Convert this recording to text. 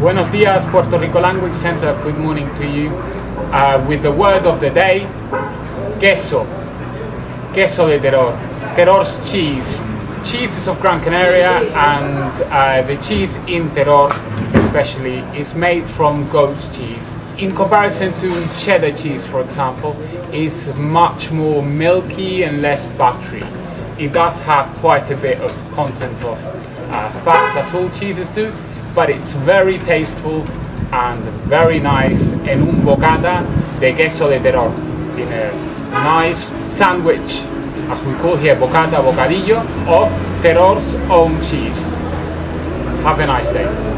Buenos dias, Puerto Rico Language Center. Good morning to you. Uh, with the word of the day, queso. Queso de Teror. Teror's cheese. Cheese is of Gran Canaria and uh, the cheese in Teror especially is made from goat's cheese. In comparison to cheddar cheese, for example, is much more milky and less buttery. It does have quite a bit of content of uh, fat as all cheeses do, but it's very tasteful and very nice. En un bocata de queso de Teror. In a nice sandwich as we call here bocata bocadillo of Teror's own cheese. Have a nice day